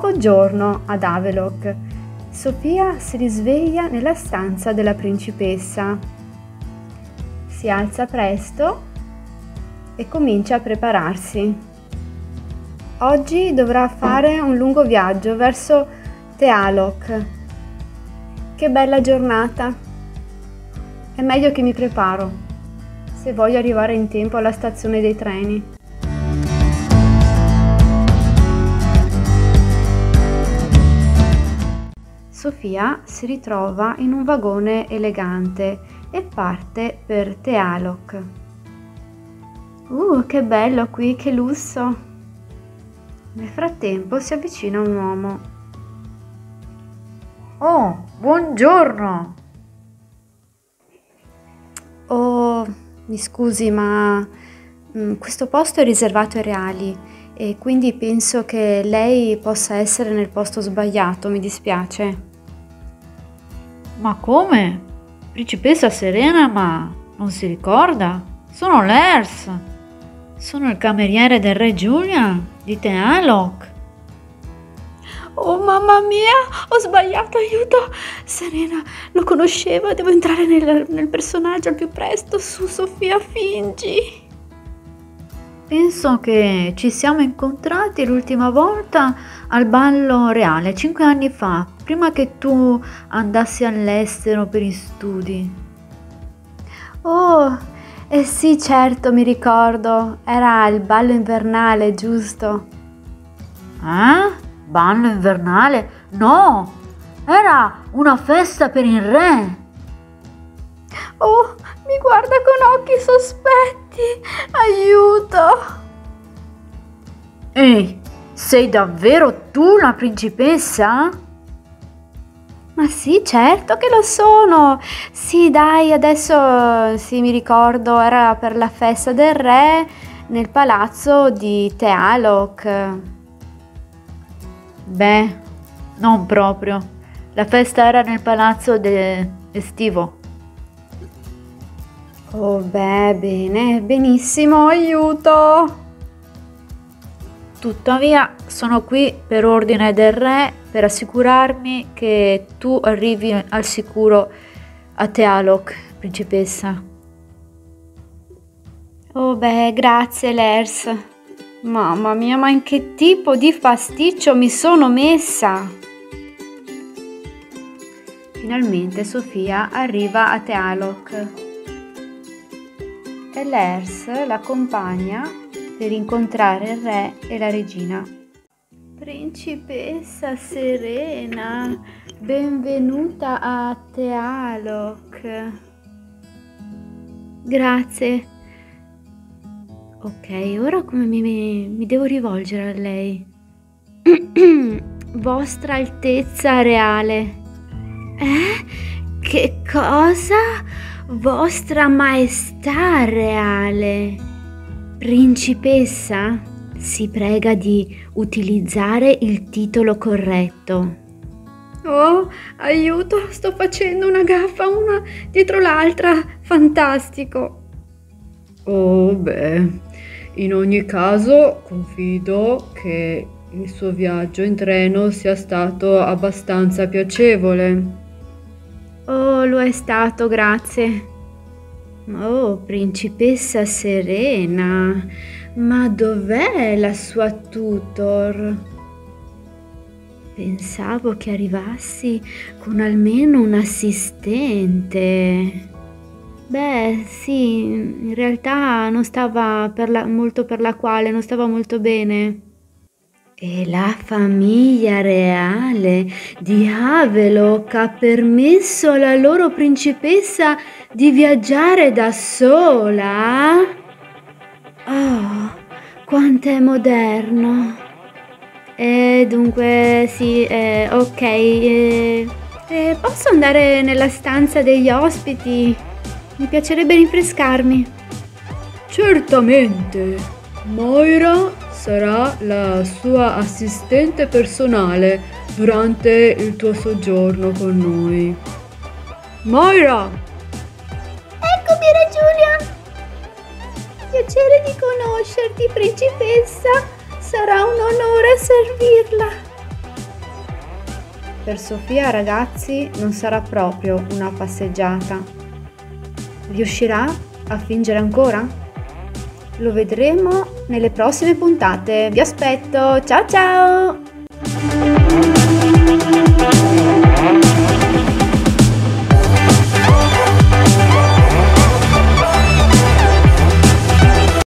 soggiorno ad Avelok. Sofia si risveglia nella stanza della principessa. Si alza presto e comincia a prepararsi. Oggi dovrà fare un lungo viaggio verso Tealok. Che bella giornata! È meglio che mi preparo se voglio arrivare in tempo alla stazione dei treni. Sofia si ritrova in un vagone elegante e parte per Tealok. Uh, che bello qui, che lusso! Nel frattempo si avvicina un uomo. Oh, buongiorno! Oh, mi scusi, ma mm, questo posto è riservato ai reali e quindi penso che lei possa essere nel posto sbagliato, mi dispiace. Ma come? Principessa Serena, ma non si ricorda? Sono Lers. Sono il cameriere del re Julian di Tealok. Oh mamma mia, ho sbagliato, aiuto! Serena, lo conosceva, devo entrare nel, nel personaggio al più presto. Su, Sofia, fingi! Penso che ci siamo incontrati l'ultima volta al ballo reale, cinque anni fa, prima che tu andassi all'estero per gli studi. Oh, eh sì, certo, mi ricordo. Era il ballo invernale, giusto? Eh? Ballo invernale? No! Era una festa per il re! Oh, mi guarda con occhi sospetti! Aiuto! Ehi, sei davvero tu la principessa? Ma sì, certo che lo sono. Sì, dai, adesso sì, mi ricordo, era per la festa del re nel palazzo di Tealok. Beh, non proprio. La festa era nel palazzo de- estivo. Oh, beh, bene, benissimo, aiuto! Tuttavia sono qui per ordine del re per assicurarmi che tu arrivi al sicuro a Tealok, principessa. Oh beh, grazie Lers. Mamma mia, ma in che tipo di pasticcio mi sono messa? Finalmente Sofia arriva a Tealok Lers l'accompagna per incontrare il re e la regina. Principessa Serena, benvenuta a Tealok. Grazie. Ok, ora come mi, mi devo rivolgere a lei? Vostra Altezza Reale. Eh? Che cosa? Vostra Maestà Reale. Principessa, si prega di utilizzare il titolo corretto. Oh, aiuto, sto facendo una gaffa una dietro l'altra. Fantastico. Oh, beh, in ogni caso confido che il suo viaggio in treno sia stato abbastanza piacevole. Oh, lo è stato, grazie. Oh, principessa Serena, ma dov'è la sua tutor? Pensavo che arrivassi con almeno un assistente. Beh, sì, in realtà non stava per la, molto per la quale, non stava molto bene. E la famiglia reale di Havelock ha permesso alla loro principessa di viaggiare da sola? Oh, quanto è moderno! E dunque, sì, eh, ok. Eh, eh, posso andare nella stanza degli ospiti? Mi piacerebbe rinfrescarmi. Certamente. Moira sarà la sua assistente personale durante il tuo soggiorno con noi. Moira! Eccomi, Re Julian! Piacere di conoscerti, principessa. Sarà un onore servirla. per Sofia ragazzi non sarà proprio una passeggiata. Riuscirà a fingere ancora? Lo vedremo nelle prossime puntate. Vi aspetto. Ciao ciao!